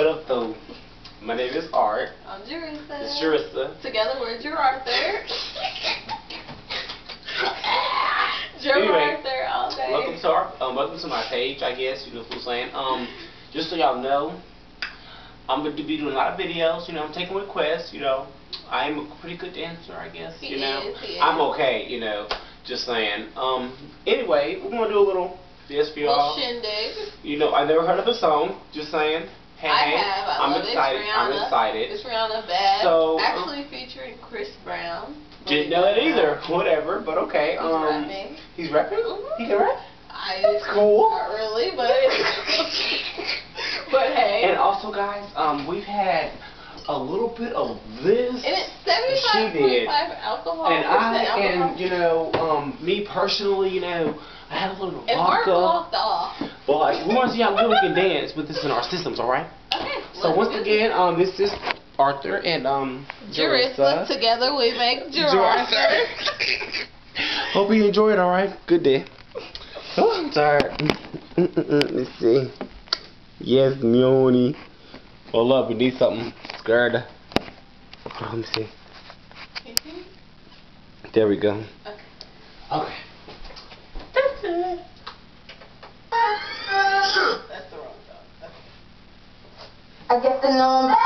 What up, though? My name is Art. I'm Jarysa. It's Jarysa. Together we're Gerarthur. Gerarthur Anyway, all day. Welcome to our, um, welcome to my page. I guess you know what I'm saying. Um, just so y'all know, I'm gonna be doing a lot of videos. You know, I'm taking requests. You know, I'm a pretty good dancer. I guess. He you know, is, is. I'm okay. You know, just saying. Um, anyway, we're gonna do a little this for y'all. shindig. You know, I never heard of the song. Just saying. Hey, I hey, have. I I'm excited. It's Rihanna. I'm excited. It's Rihanna Bad. So, um, Actually featuring Chris Brown. Didn't know that either. Whatever, but okay. He's um, rapping. He's rapping. Mhm. He can rap. I, That's cool. Not really, but but hey. And also, guys, um, we've had a little bit of this. And it's seventy-five She did. alcohol. And I alcohol. and you know, um, me personally, you know, I had a little and vodka. walked off. But we want to see how good we can dance with this in our systems, all right? Okay. So once again, um, this is Arthur and um, Jarysa. Jarysa. Together we make Gerarthur. Hope you enjoy it, all right? Good day. Oh, I'm tired. Mm-mm-mm. Let's see. Yes, Mioni. Hold up, we need something. Scared. Oh, let me see. There we go. Okay. Okay. That's the wrong song. Okay. I get to know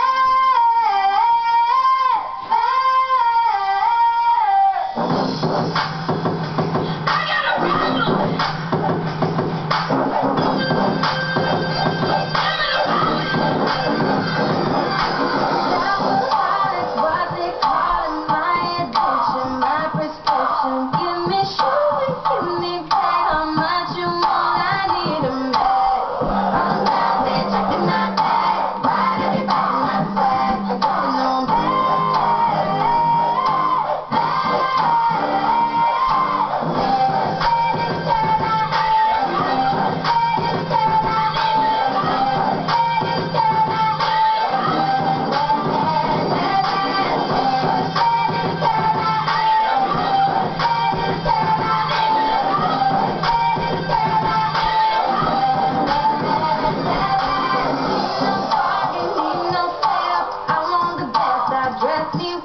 Dress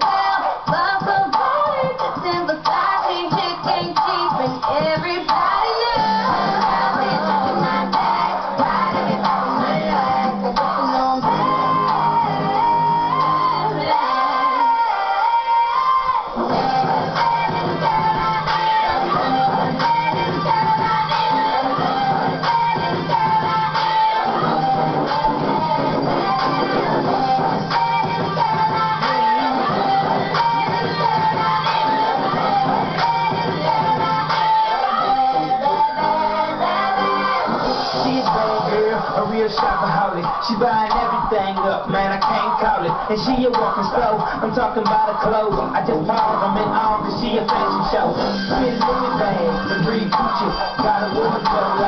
a real shopaholic. She buying everything up, man, I can't call it. And she a walking slow, I'm talking about her clothes. I just pause, I'm in awe, cause she a fashion show. Spin Louis bag, the breed Gucci. Got a wardrobe